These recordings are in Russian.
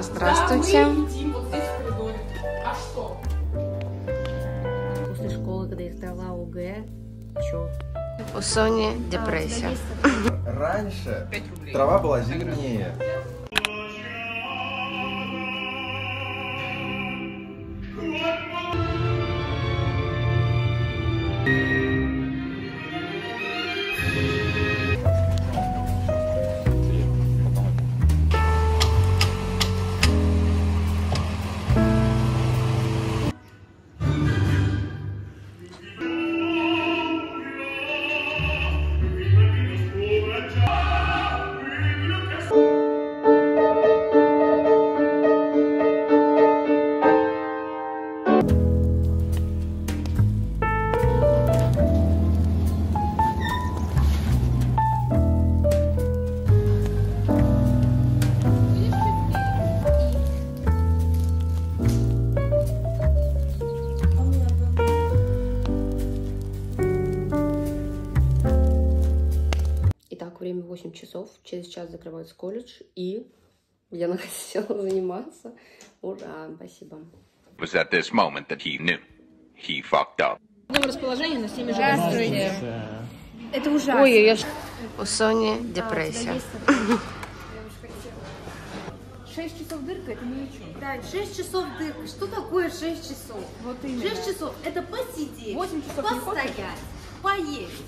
Здравствуйте. А что? После школы, когда я сдала ОГЭ, чё? У Сони депрессия. Раньше трава была зеленее. 8 часов. Через час закрывается колледж, и я хотела заниматься. Ура, спасибо. Was at this moment that he knew he fucked up. Здравствуйте. Это ужасно. Ой, я... У Сони депрессия. 6 часов дырка, это не ничего. Да, 6 часов дырка. Что такое 6 часов? Вот именно. 6 часов это посидеть, 8 часов постоять, поесть.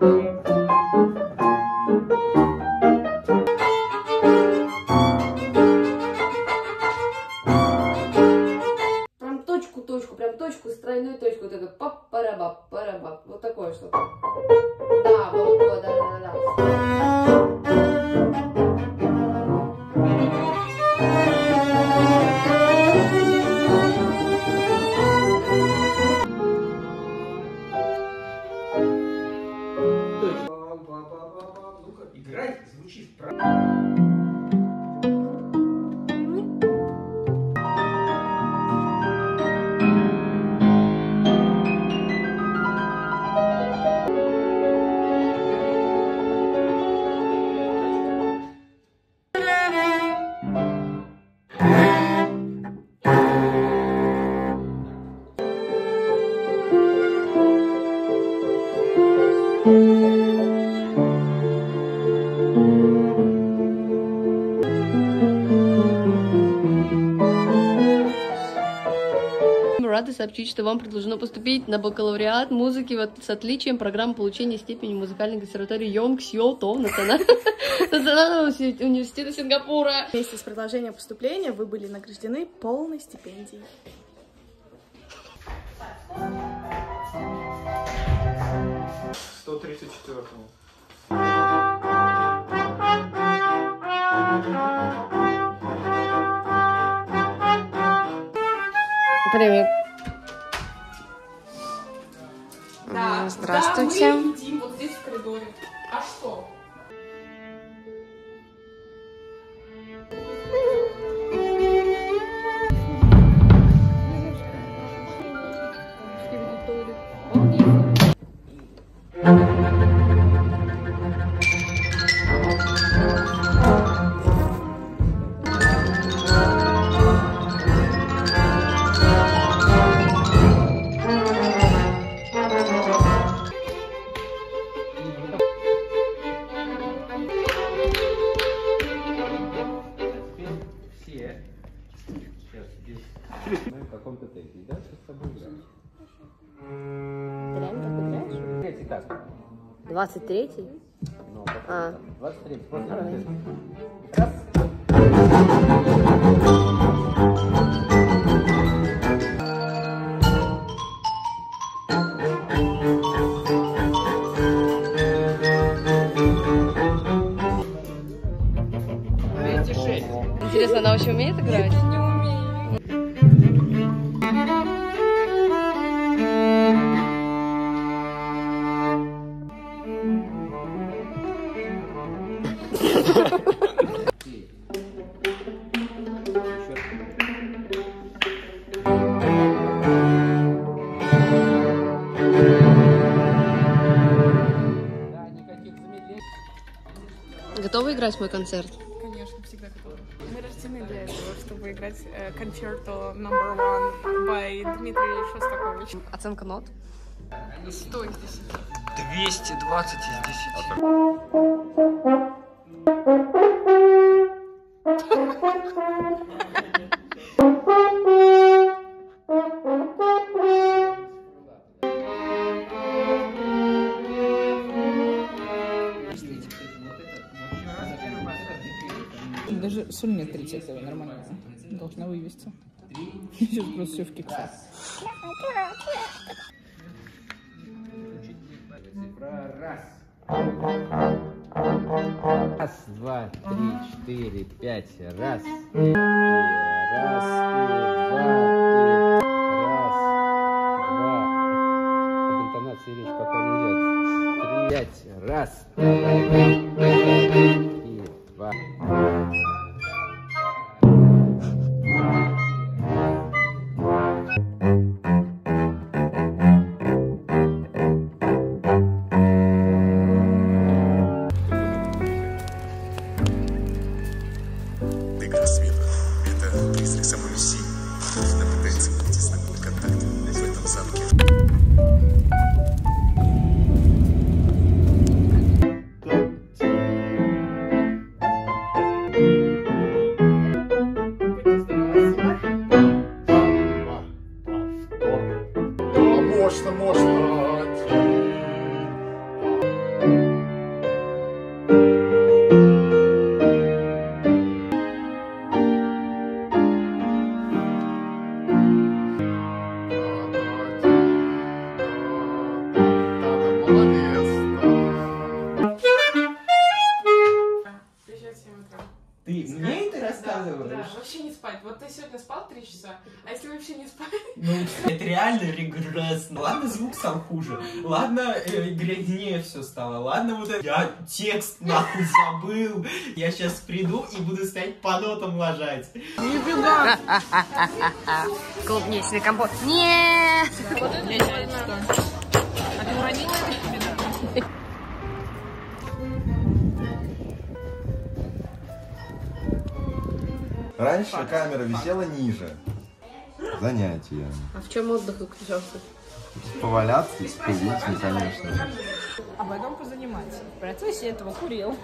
Thank you. Ну-ка, играть звучит правильно. Мы рады сообщить, что вам предложено поступить на бакалавриат музыки вот с отличием программы получения степени музыкальной консерватории Йонг Сьо То Национального университета Сингапура. Вместе с предложением поступления вы были награждены полной стипендией. Сто тридцать четвертому. Привет. Здравствуйте. Да, мы едим вот здесь в коридоре. А что? Мы в каком-то теке, да? Что с тобой играем? Ты реально так играешь? Третий как? 23-й? Ну, А. 23 после Давай. теста. Раз. Интересно, она вообще умеет играть? Готова играть мой концерт? Конечно, всегда готова. Мы рождены для этого, чтобы играть э, концерту number one by Дмитрий Шостакович. Оценка нот? 100 из 10. 220 из 10. Даже соль нет 30 нормально. Должна вывести. Сейчас просто все в кексах. Раз. Два, три, четыре, пять. Раз. И раз, и два, и раз, два. Интонации речь пока не идет. Три, пять. Раз. It's like someone реально регрессно. Ладно, звук стал хуже. Ладно, э, грязнее все стало. Ладно, вот это... Я текст нахуй забыл. Я сейчас приду и буду стоять по нотам ложать. Клубничный компот. Нет! А ты уронила это себе? Раньше камера висела ниже. Занятия. А в чем отдых заключался? Поваляться, скурить, ну, конечно. А потом позаниматься. В процессе этого курил.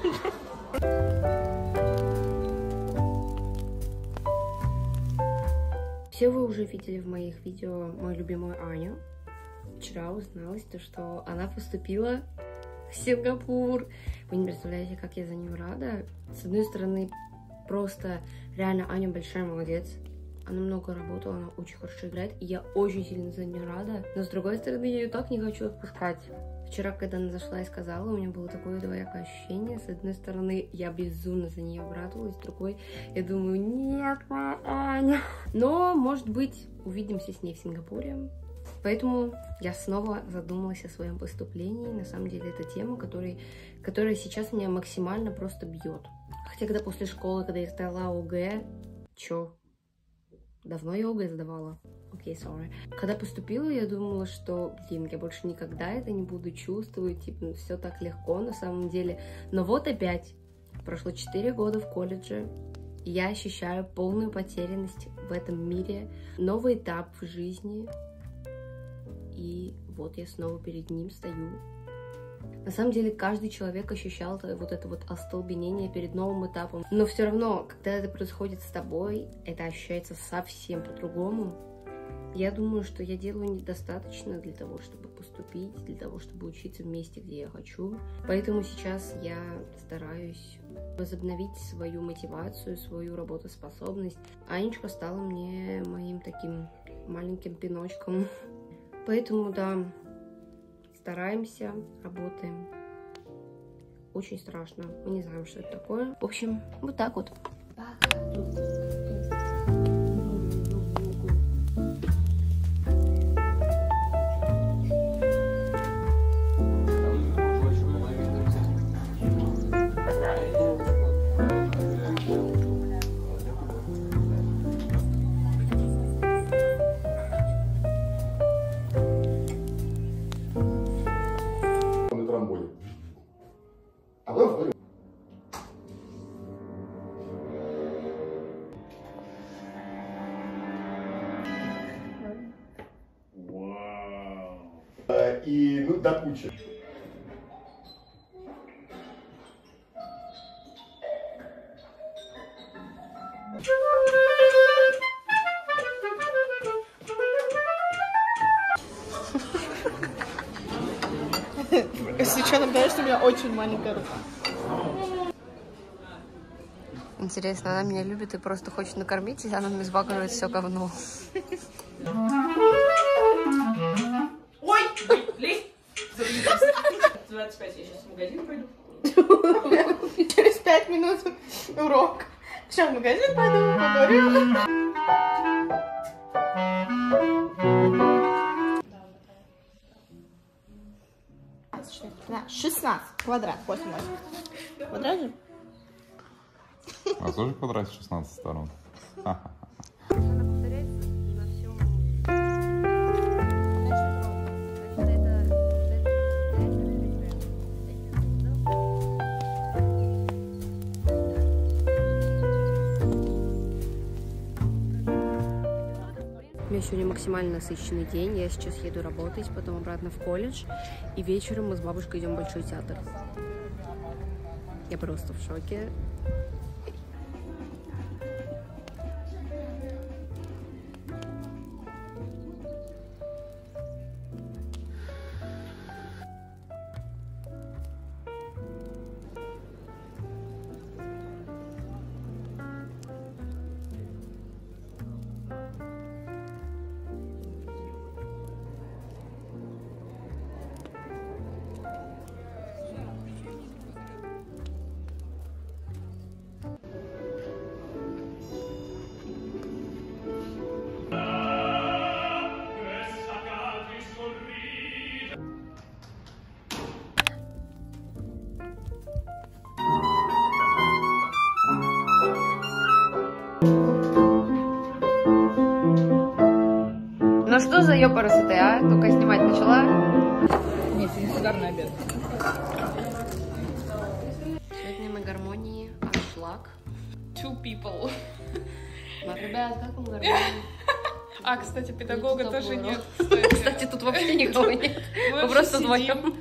Все вы уже видели в моих видео мою любимую Аню. Вчера узналось то, что она поступила в Сингапур. Вы не представляете, как я за нее рада. С одной стороны, просто реально Аня большая молодец. Она много работала, она очень хорошо играет, и я очень сильно за нее рада. Но с другой стороны, я ее так не хочу отпускать. Вчера, когда она зашла и сказала, у меня было такое двоякое ощущение. С одной стороны, я безумно за нее обрадовалась, с другой, я думаю, нет, моя Аня. Но, может быть, увидимся с ней в Сингапуре. Поэтому я снова задумалась о своем поступлении. На самом деле, это тема, которой, которая сейчас меня максимально просто бьет. Хотя, когда после школы, когда я сдала ОГЭ, чё, давно я ОГЭ сдавала. Окей, okay, sorry. Когда поступила, я думала, что, блин, я больше никогда это не буду чувствовать, типа, все так легко на самом деле. Но вот опять, прошло 4 года в колледже, и я ощущаю полную потерянность в этом мире, новый этап в жизни, и вот я снова перед ним стою. На самом деле каждый человек ощущал вот это вот остолбенение перед новым этапом. Но все равно, когда это происходит с тобой, это ощущается совсем по-другому. Я думаю, что я делаю недостаточно для того, чтобы поступить, для того, чтобы учиться в месте, где я хочу. Поэтому сейчас я стараюсь возобновить свою мотивацию, свою работоспособность. Анечка стала мне моим таким маленьким пиночком. Поэтому, да, стараемся, работаем. Очень страшно. Мы не знаем, что это такое. В общем, вот так вот. на Она в. Вау. Э, и, ну, до кучи. Если что, что у меня очень маленькая рука. Интересно, она меня любит и просто хочет накормить, или она мне сбагривает все говно? Ой, блин. 25, я сейчас в магазин пойду. Через пять минут урок. Сейчас в магазин пойду, поговорю. Да, 16 квадрат, 8 Квадрат же? А тоже квадрат 16 сторон? Ха-ха. меня сегодня максимально насыщенный день. Я сейчас еду работать, потом обратно в колледж. И вечером мы с бабушкой идем в Большой театр. Я просто в шоке. Ну что за ёпарасы ты, а? Только снимать начала? Нет, не шикарный обед. Сегодня на гармонии аншлаг. Two people. Ну, ребят, как вам гармония? А, кстати, педагога тоже нет. рот. Кстати, тут вообще никого нет. Мы просто вдвоем.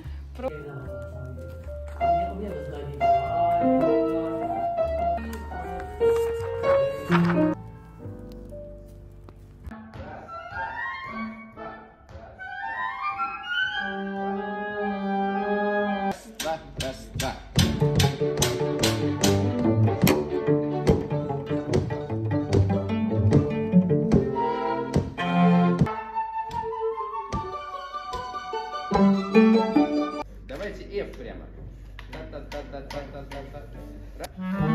Та-та-та-та-та-та-та. Раз. И раз.